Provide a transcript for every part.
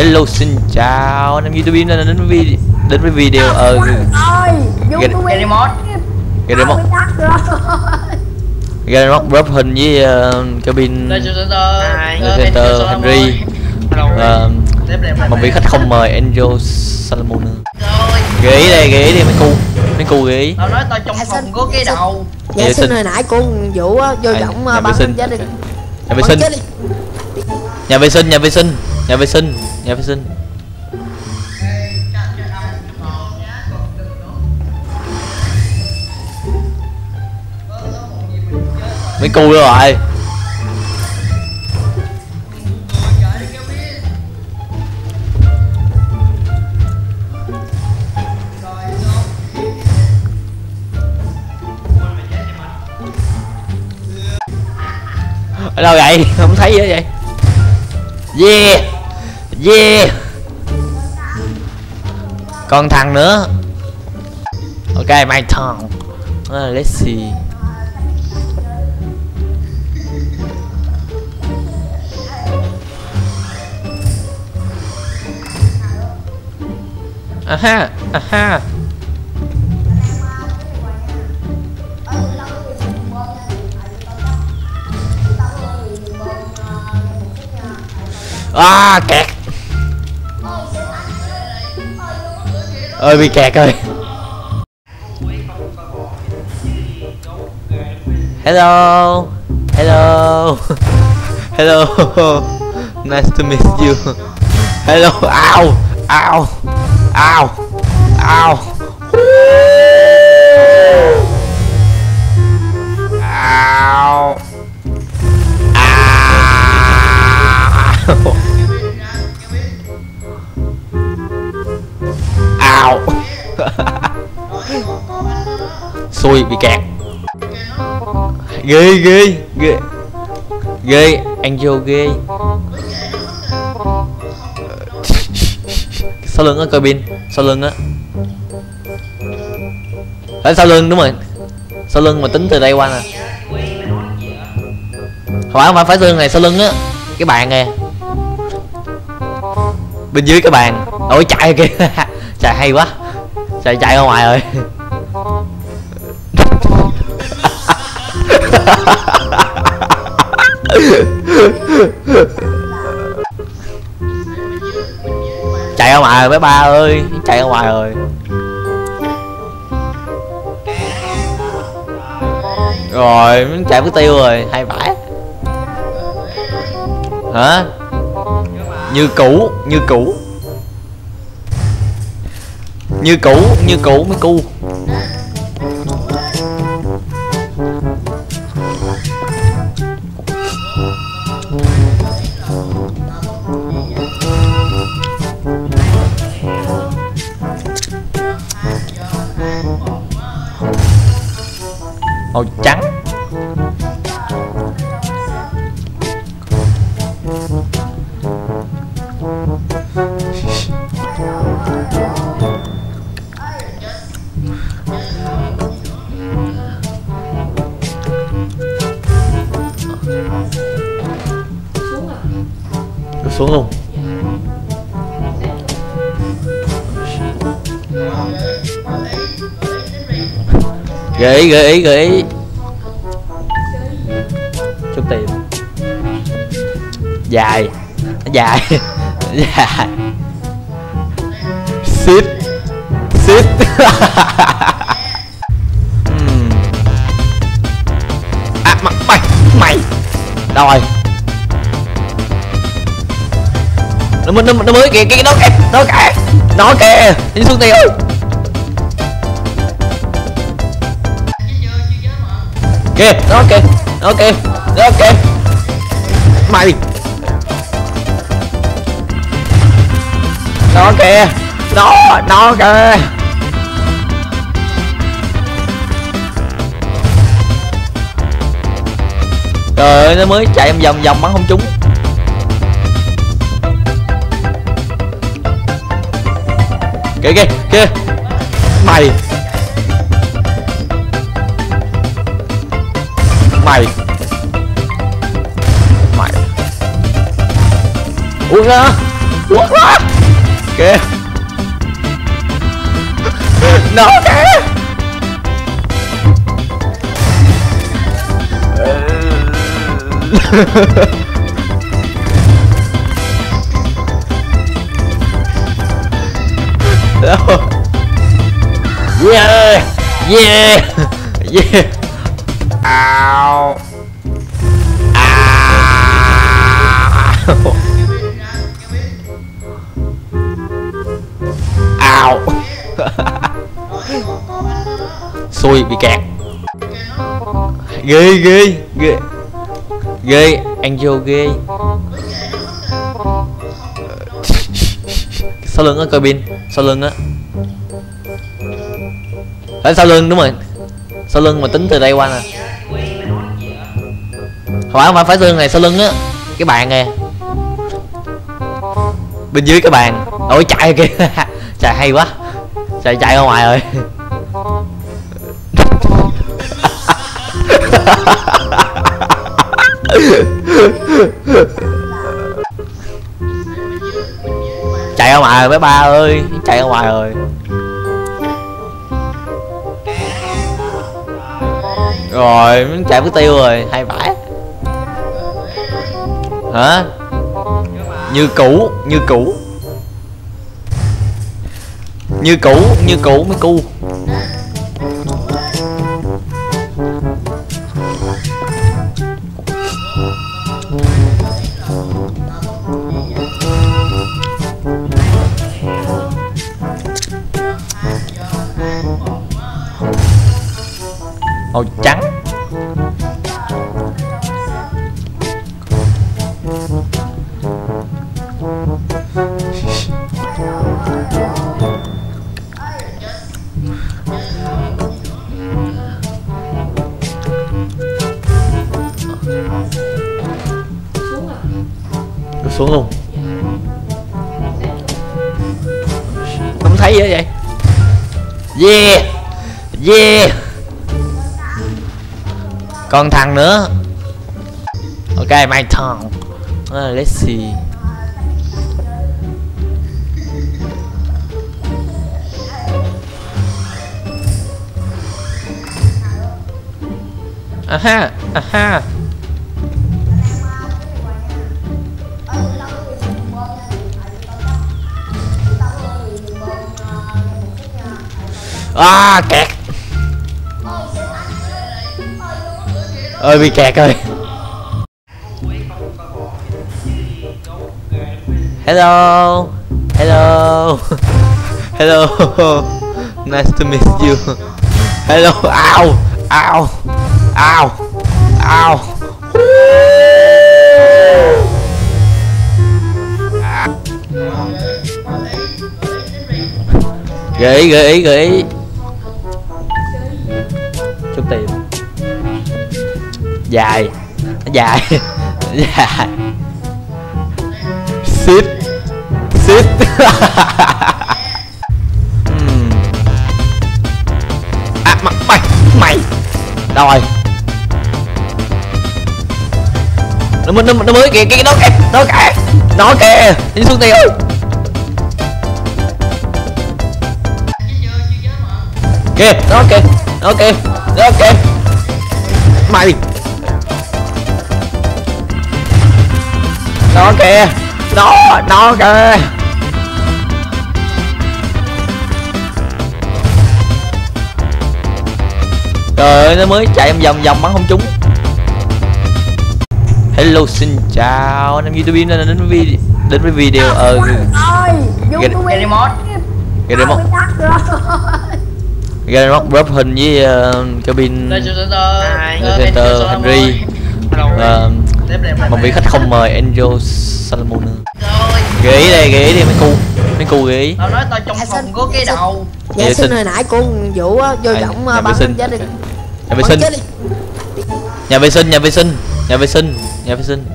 Hello xin chào. Anh em YouTube nên đến với đến với video ờ ơi Gạch- YouTube Gary Mod Gary Mod Gary Mod drop hình với uh, cabin. Center. Ờ, Henry. Đẹp, một vị khách không mời Angel Salomon. Ghế đây ghế đi mấy cu mấy cu ghế. Tao nói tao trong phòng có cái đầu. Dạ Vệ xin sinh. hồi nãy của Vũ á, vô giọng nhà ờ, vệ bắn sinh. chết đi. Nhà vệ sinh. nhà vệ sinh nhà vệ sinh nhà vệ sinh, nhà vệ sinh. Mấy cu rồi. Ở đâu vậy? Không thấy gì vậy. Yeah yeah. Còn thằng nữa. Ok my turn. Uh, let's see. Aha aha. À kẹt. Ơi bị kẹt rồi. Hello. Hello. Hello. Nice to meet you. Hello. Ow ow. Ow. Ow. Ow. Tôi bị kẹt. Ghê ghê ghê. Ghê vô ghê. Sau lưng á coi pin Sau lưng á. Ở sau lưng, đúng rồi. Sau lưng mà tính từ đây qua nè. Không phải không phải phải sau lưng này. Sau lưng á, Cái bàn nè. Bên dưới cái bàn. Ôi, chạy kìa. Chạy hay quá. Chạy chạy ra ngoài rồi. chạy ra ngoài rồi ba ơi, chạy ra ngoài rồi. Rồi chạy mất tiêu rồi, hay vãi. Hả? Như cũ như cũ. Như cũ như cũ mới cu Đổ xuống không? gợi ý gợi ý gợi ý. Chút tiền. Dài. Dài. Nó Sit. shit shit à mày mày mày. Đâu rồi? Nó mới nó, nó mới kìa kìa nó kìa nó kìa nó kìa đi xuống tiêu. Kìa nó kìa nó kìa nó kìa. Mày. Đó kìa. Đó, đó kìa. Trời ơi nó mới chạy vòng vòng vòng bắn không trúng kìa kìa kìa. Mày. Mày. Mày. Ui ra quất ra kìa. Nó kìa yeah. Yeah. Yeah. Ow. Ow. Ow xui, bị kẹt. Ghê ghê ghê. Ghê vô ghê. Sau lưng á, coi pin. Sau lưng á. Ở sau lưng, đúng rồi. Sau lưng mà tính từ đây qua nè. Không phải không phải phải lưng này, sau lưng á. Cái bàn nè bên dưới cái bàn. Ôi, chạy kìa. chạy hay quá. Chạy chạy ra ngoài rồi. Chạy ra ngoài rồi mấy ba ơi. Chạy ra ngoài rồi. Rồi chạy mất tiêu rồi, hay vãi. Hả? Như cũ như cũ như cũ như cũ mới cu. Màu trắng. Xuống luôn không thấy gì vậy? Yeah! Yeah! Còn thằng nữa. Ok my turn. Uh, let's see. Aha aha. À kẹt. Ơi bị kẹt rồi. Hello. Hello. Hello. Nice to meet you. Hello. Ow. Ow. Ow. Ow. Gợi ý gợi ý gợi ý. Dài. Nó dài. Dài shit shit hmm. à mà mày mày. Đâu rồi. Nó mới nó, nó mới kìa kìa nó kìa nó kìa nó kìa. Đi xuống tiêu. Kìa nó kìa nó kìa nó kìa. Mày. Kìa. Nó nó kìa. Trời ơi nó mới chạy vòng vòng vòng bắn không trúng. Hello xin chào. Anh em youtube nên đến với đến với video ờ ơi Ghê- Gary Mod Gary Mod Gary Mod drop hình với uh, cabin Center, Henry. Uh, một vị khách không mời Angel gợi ý đây gợi ý đi mấy cu mấy cu gợi ý. Tao nói tao trong phòng có cái đầu. Dạ Vệ xin sinh. hồi nãy cô Vũ á, vô giọng nhà à, bắn sinh. chết đi. Nhà vệ sinh. nhà vệ sinh nhà vệ sinh nhà vệ sinh nhà vệ sinh.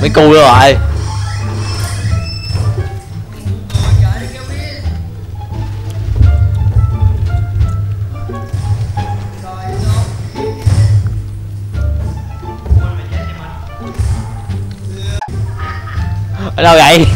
Mấy cu đâu rồi ở đâu vậy?